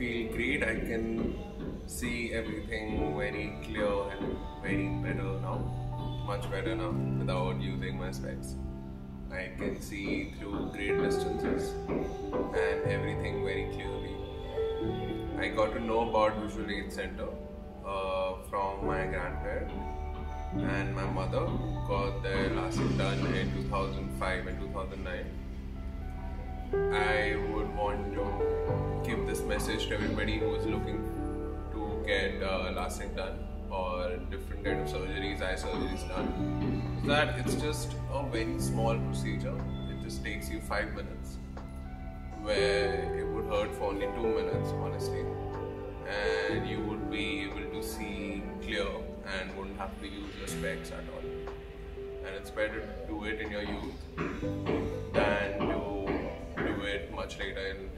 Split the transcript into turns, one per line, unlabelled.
feel great. I can see everything very clear and very better now. Much better now without using my specs. I can see through great distances and everything very clearly. I got to know about Visual Aids Centre uh, from my grandparent and my mother got their LASIK done in 2005 and 2009. I would want to message to everybody who is looking to get uh, LASIK done or different kind of surgeries, eye surgeries done. That it's just a very small procedure. It just takes you five minutes, where it would hurt for only two minutes, honestly, and you would be able to see clear and wouldn't have to use your specs at all. And it's better to do it in your youth than to do it much later in.